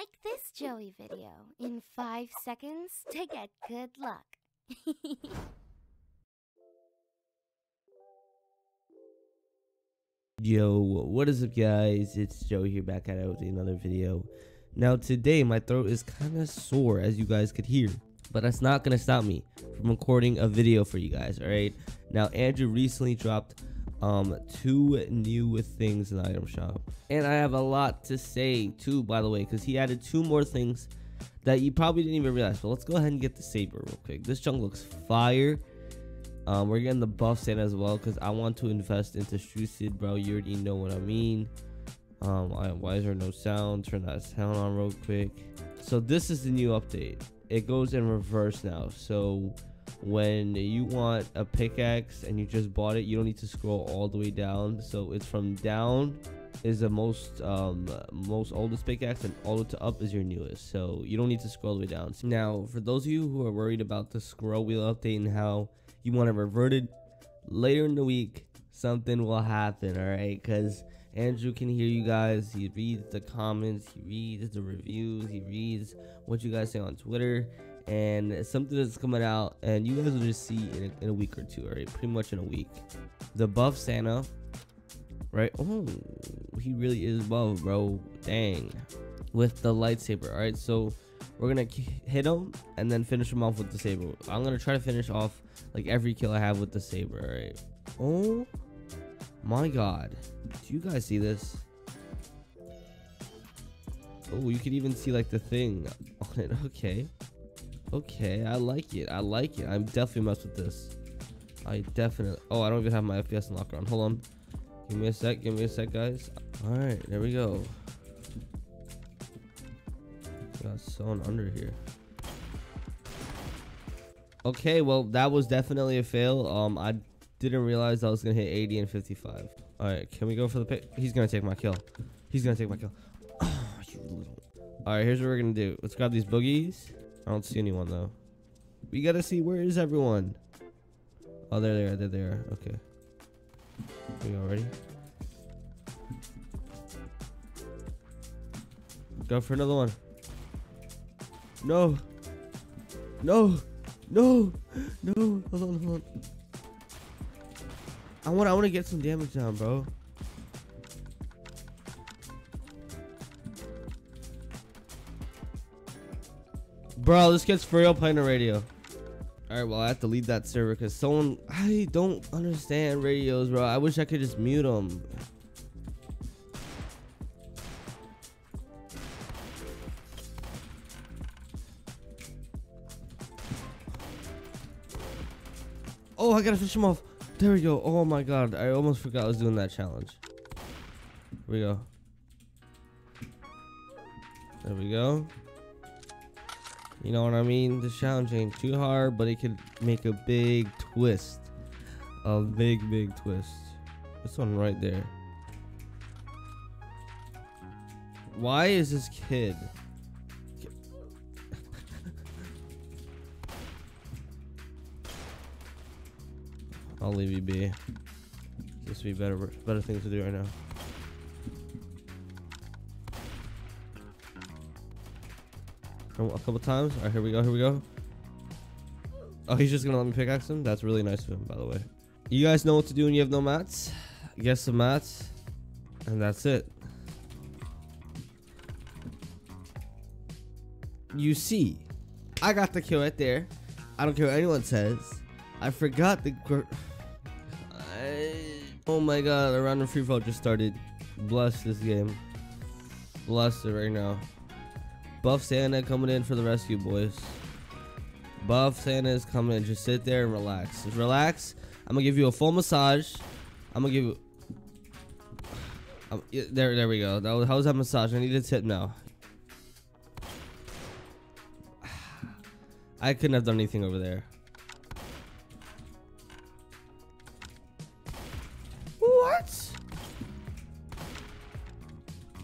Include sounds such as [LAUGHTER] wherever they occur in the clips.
Like this Joey video in five seconds to get good luck. [LAUGHS] Yo, what is up guys? It's Joe here back at it with another video. Now today my throat is kind of sore as you guys could hear, but that's not to stop me from recording a video for you guys, alright? Now Andrew recently dropped um two new things in the item shop. And I have a lot to say too by the way cuz he added two more things that you probably didn't even realize. But let's go ahead and get the saber real quick. This junk looks fire. Um, we're getting the buff Santa as well because I want to invest into Strucid, bro. You already know what I mean. Um, I, why is there no sound? Turn that sound on real quick. So this is the new update. It goes in reverse now. So when you want a pickaxe and you just bought it, you don't need to scroll all the way down. So it's from down is the most um most oldest pickaxe and all the way to up is your newest. So you don't need to scroll all the way down. Now for those of you who are worried about the scroll wheel update and how you want to revert it later in the week something will happen all right? Because andrew can hear you guys. He reads the comments he reads the reviews he reads what you guys say on twitter and something that's coming out and you guys will just see in a, in a week or two right? Pretty much in a week. The buff santa right? Oh he really is buff bro. Dang. With the lightsaber all right? So we're gonna hit him and then finish him off with the saber. I'm gonna try to finish off like every kill i have with the saber all right? Oh my god. Do you guys see this? Oh you can even see like the thing on it. [LAUGHS] Okay okay i like it i like it. I'm definitely mess with this. I definitely oh i don't even have my fps unlocker on. Hold on. Give me a sec give me a sec guys. All right there we go. Got someone under here. Okay well that was definitely a fail. Um i didn't realize i was gonna hit 80 and 55 all right can we go for the pick he's gonna take my kill. He's gonna take my kill. [COUGHS] All right here's what we're gonna do. Let's grab these boogies i don't see anyone though. We gotta see where is everyone? Oh there they are there they are. Okay. We all ready go for another one. No. No. No. No. Hold on hold on. I want i want to get some damage down bro bro this gets for real playing the radio all right well i have to leave that server because someone i don't understand radios bro i wish i could just mute them Oh, I gotta fish him off. There we go. Oh my god. I almost forgot I was doing that challenge. Here we go. There we go. You know what I mean? The challenge ain't too hard, but it could make a big twist. A big, big twist. This one right there. Why is this kid? [LAUGHS] I'll leave you be. This would be better, better things to do right now. A couple times. All right, here we go. Here we go. Oh, he's just gonna let me pickaxe him. That's really nice of him, by the way. You guys know what to do when you have no mats. Get some mats, and that's it. You see, I got the kill right there. I don't care what anyone says. I forgot the. I... Oh my god, a random free fall just started. Bless this game. Bless it right now. Buff Santa coming in for the rescue, boys. Buff Santa is coming in. Just sit there and relax. Just relax. I'm gonna give you a full massage. I'm gonna give you. Um, there, there we go. That was, how was that massage? I need a tip now. [SIGHS] I couldn't have done anything over there.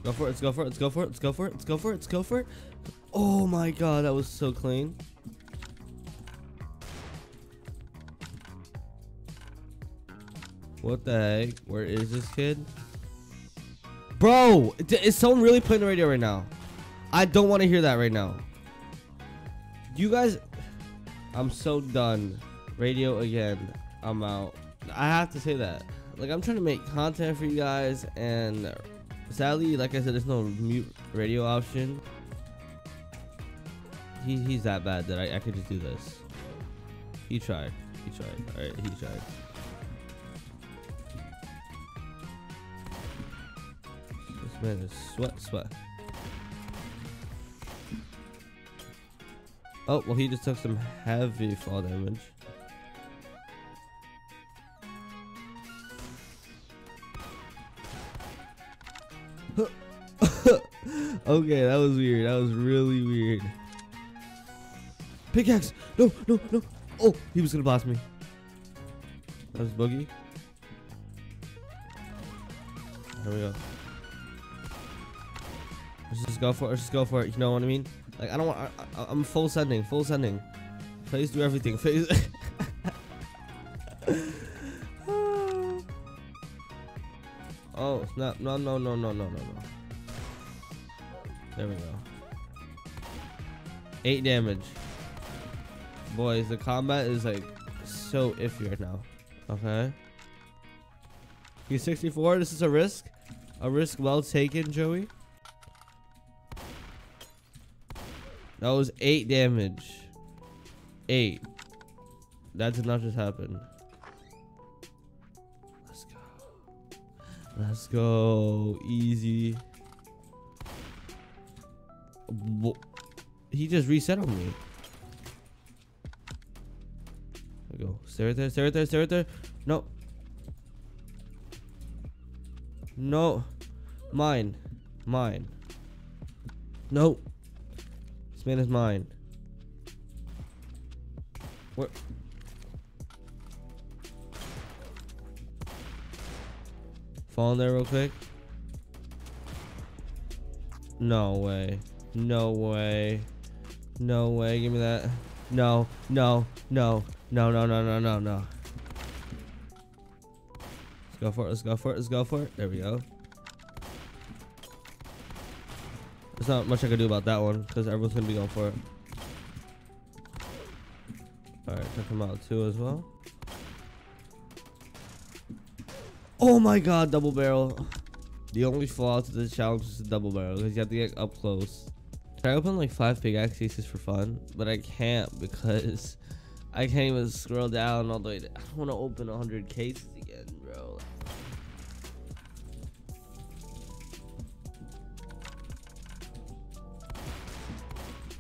Go for it, let's go for it, let's go for it, let's go for it, let's go for it, let's go for it. Oh my god, that was so clean. What the heck? Where is this kid? Bro, is someone really playing the radio right now? I don't want to hear that right now. You guys, I'm so done. Radio again. I'm out. I have to say that. Like I'm trying to make content for you guys, and sadly, like I said, there's no mute radio option. He, he's that bad that I, I could just do this. He tried. He tried. Alright, he tried. This man is sweat, sweat. Oh, well, he just took some heavy fall damage. [LAUGHS] okay, that was weird. That was really weird. Pickaxe! No, no, no. Oh, he was gonna blast me. That was Boogie. Here we go. Let's just go for it. Let's just go for it. You know what I mean? Like I don't want. I, I'm full sending. Full sending. Phase do everything. [LAUGHS] Phase. Snap! No no no no no no no. There we go. Eight damage. Boys, the combat is like so iffy right now. Okay. He's 64. This is a risk. A risk well taken, Joey. That was eight damage. Eight. That did not just happen. Let's go. Let's go. Easy. He just reset on me. There go. Stay right there. Stay right there. Stay right there. No. No. Mine. Mine. No. This man is mine. What? Fall in there real quick. No way. No way. No way. Give me that. No. No. No. No, no, no, no, no, no. Let's go for it. Let's go for it. Let's go for it. There we go. There's not much I can do about that one because everyone's going to be going for it. Alright, took him out too as well. Oh my god, double barrel. The only flaw to this challenge is the double barrel because you have to get up close. I open like five pickaxe cases for fun, but I can't because I can't even scroll down all the way. To, I don't want to open 100 cases again, bro.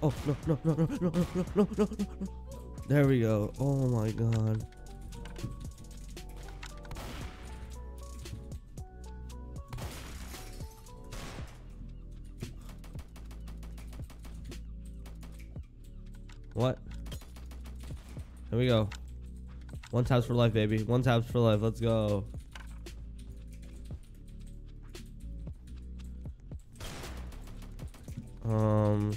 Oh no no no no no no no no no! There we go. Oh my god. What? Here we go. One taps for life, baby. One taps for life. Let's go. Um.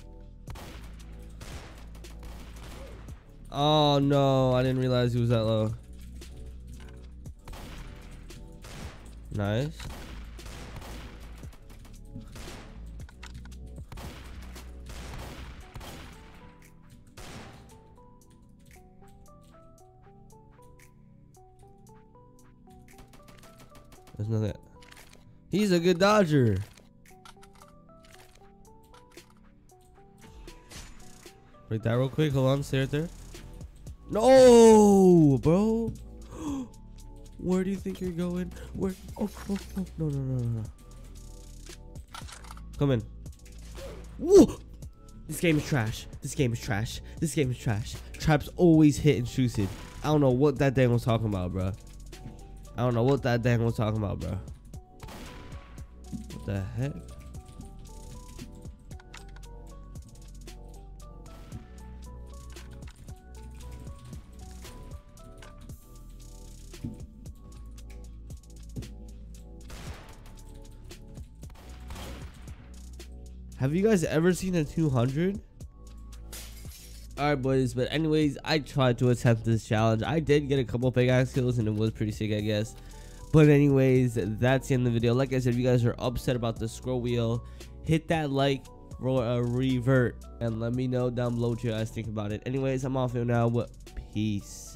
Oh no, I didn't realize he was that low. Nice. There's nothing. He's a good dodger. Break that real quick. Hold on, stay right there. No, bro. [GASPS] Where do you think you're going? Where? Oh, oh, oh. No, no, no, no, no. Come in. Whoa! This game is trash. This game is trash. This game is trash. Traps always hit in Strucid. I don't know what that thing was talking about, bro. I don't know what that thing was talking about, bro. What the heck? Have you guys ever seen a 200? Alright boys, but anyways, I tried to attempt this challenge. I did get a couple pickaxe kills and it was pretty sick, I guess. But anyways, that's the end of the video. Like I said, if you guys are upset about the scroll wheel, hit that like for a uh, revert and let me know down below what you guys think about it. Anyways, I'm off here now. Peace.